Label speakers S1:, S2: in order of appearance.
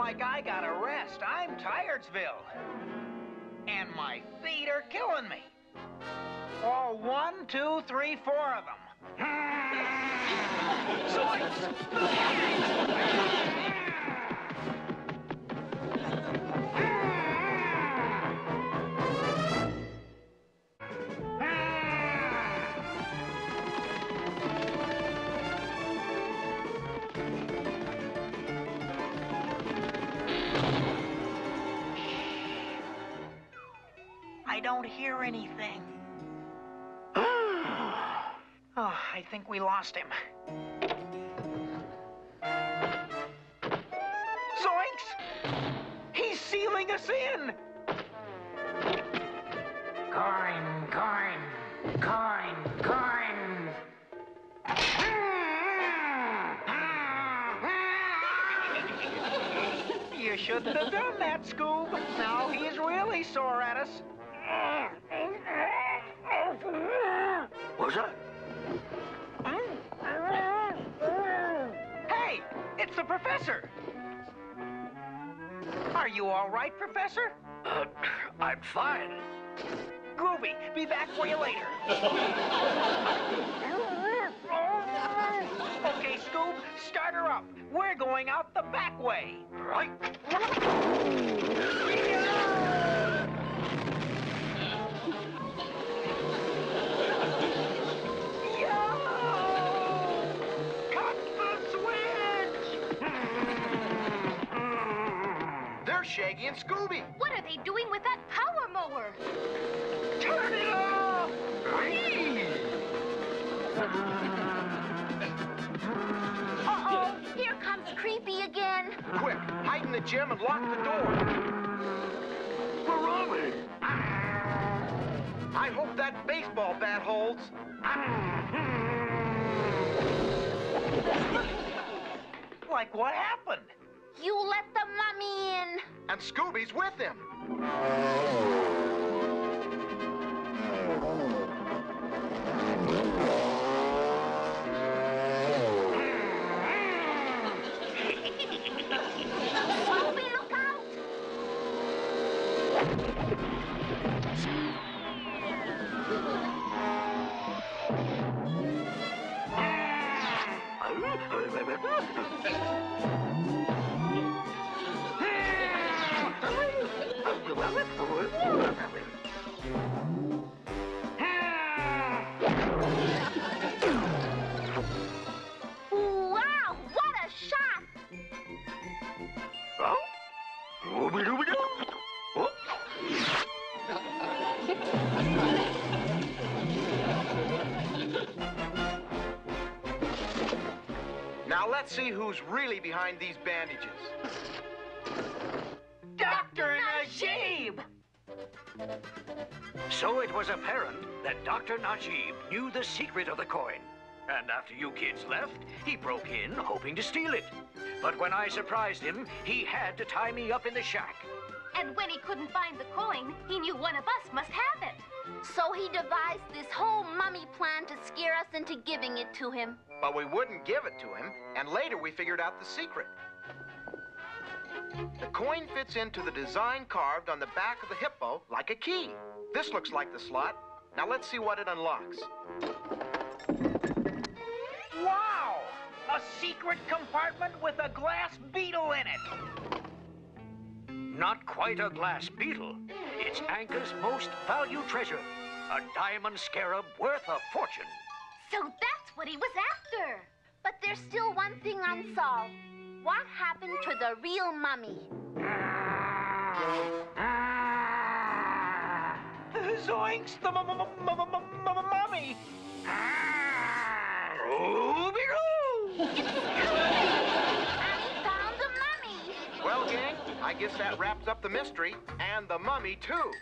S1: Like I gotta rest, I'm Tiredsville. And my feet are killing me. Oh, one, two, three, four of them. I don't hear anything. oh, I think we lost him. Zoinks! He's sealing us in! Coin, coin, coin, coin. You shouldn't have done that, Scoob. Now he's really sore at us.
S2: What's that?
S1: Hey, it's the professor. Are you all right, Professor?
S2: Uh, I'm fine.
S1: Groovy, be back for you later. okay, Scoob, start her up. We're going out the back way.
S2: Right.
S3: Shaggy and Scooby.
S4: What are they doing with that power mower?
S1: Turn it off!
S4: Uh-oh, here comes Creepy again.
S3: Quick, hide in the gym and lock the door.
S2: Where are we?
S3: I hope that baseball bat holds.
S1: Like what happened?
S4: You let the mummy in.
S3: And Scooby's with him.
S4: Scooby, look out!
S3: Now let's see who's really behind these bandages.
S1: Dr. Najib!
S2: So it was apparent that Dr. Najib knew the secret of the coin. And after you kids left, he broke in hoping to steal it. But when I surprised him, he had to tie me up in the shack.
S4: And when he couldn't find the coin, he knew one of us must have it. So he devised this whole mummy plan to scare us into giving it to him.
S3: But we wouldn't give it to him, and later we figured out the secret. The coin fits into the design carved on the back of the hippo like a key. This looks like the slot. Now let's see what it unlocks.
S1: A secret compartment with a glass beetle in it.
S2: Not quite a glass beetle. It's Ankha's most valued treasure. A diamond scarab worth a fortune.
S4: So that's what he was after. But there's still one thing unsolved. What happened to the real mummy?
S2: Ah,
S4: ah. Zoinks! The
S3: Well, gang, I guess that wraps up the mystery and the mummy, too.